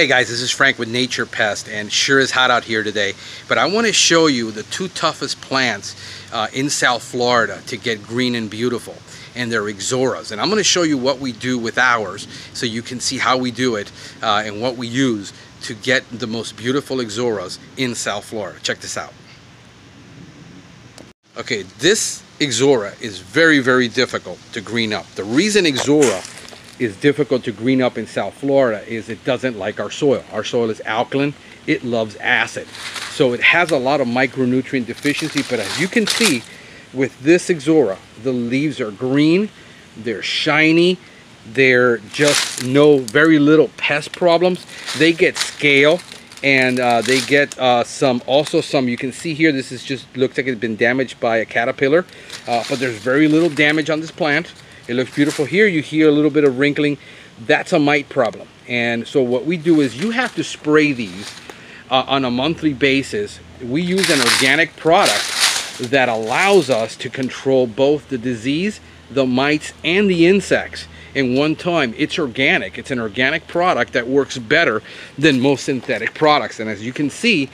Hey guys, this is Frank with Nature Pest and sure is hot out here today. But I want to show you the two toughest plants uh, in South Florida to get green and beautiful. And they're Ixoras. And I'm going to show you what we do with ours so you can see how we do it uh, and what we use to get the most beautiful Ixoras in South Florida. Check this out. Okay, this Ixora is very, very difficult to green up. The reason Ixora is difficult to green up in South Florida is it doesn't like our soil. Our soil is alkaline, it loves acid. So it has a lot of micronutrient deficiency, but as you can see with this Ixora, the leaves are green, they're shiny, they're just no, very little pest problems. They get scale and uh, they get uh, some, also some, you can see here, this is just, looks like it's been damaged by a caterpillar, uh, but there's very little damage on this plant. It looks beautiful. Here you hear a little bit of wrinkling. That's a mite problem. And so what we do is you have to spray these uh, on a monthly basis. We use an organic product that allows us to control both the disease, the mites, and the insects in one time. It's organic. It's an organic product that works better than most synthetic products. And as you can see,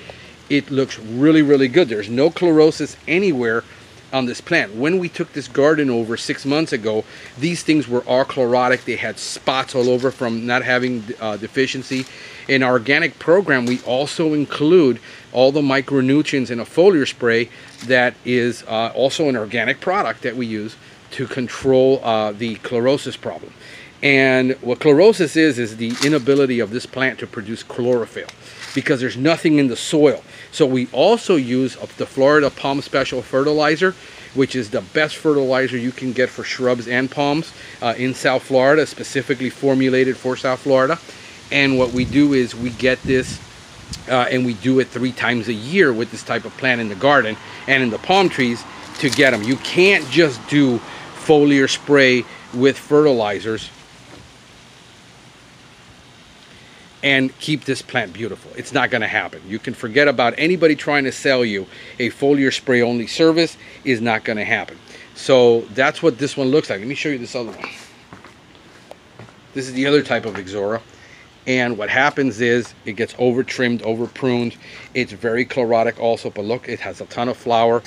it looks really, really good. There's no chlorosis anywhere on this plant. When we took this garden over six months ago, these things were all chlorotic. They had spots all over from not having uh, deficiency. In our organic program, we also include all the micronutrients in a foliar spray that is uh, also an organic product that we use to control uh, the chlorosis problem. And what chlorosis is, is the inability of this plant to produce chlorophyll because there's nothing in the soil. So we also use the Florida Palm Special Fertilizer, which is the best fertilizer you can get for shrubs and palms uh, in South Florida, specifically formulated for South Florida. And what we do is we get this uh, and we do it three times a year with this type of plant in the garden and in the palm trees to get them. You can't just do foliar spray with fertilizers and keep this plant beautiful. It's not going to happen. You can forget about anybody trying to sell you a foliar spray only service is not going to happen. So that's what this one looks like. Let me show you this other one. This is the other type of Ixora. And what happens is it gets over trimmed, over pruned. It's very chlorotic also, but look, it has a ton of flower,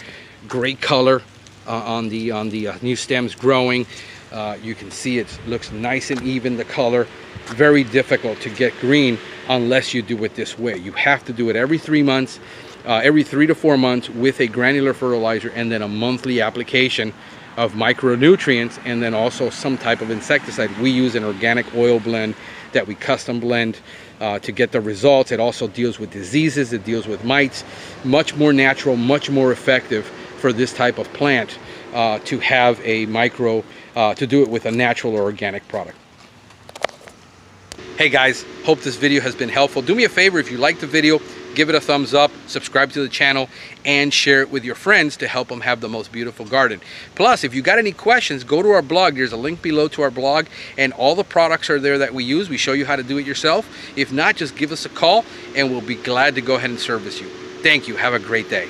great color uh, on the on the uh, new stems growing. Uh, you can see it looks nice and even, the color. Very difficult to get green unless you do it this way. You have to do it every three months, uh, every three to four months with a granular fertilizer and then a monthly application of micronutrients and then also some type of insecticide. We use an organic oil blend that we custom blend uh, to get the results. It also deals with diseases, it deals with mites. Much more natural, much more effective for this type of plant uh, to have a micro uh, to do it with a natural or organic product. Hey guys, hope this video has been helpful. Do me a favor if you like the video, give it a thumbs up, subscribe to the channel, and share it with your friends to help them have the most beautiful garden. Plus, if you got any questions, go to our blog. There's a link below to our blog, and all the products are there that we use. We show you how to do it yourself. If not, just give us a call, and we'll be glad to go ahead and service you. Thank you. Have a great day.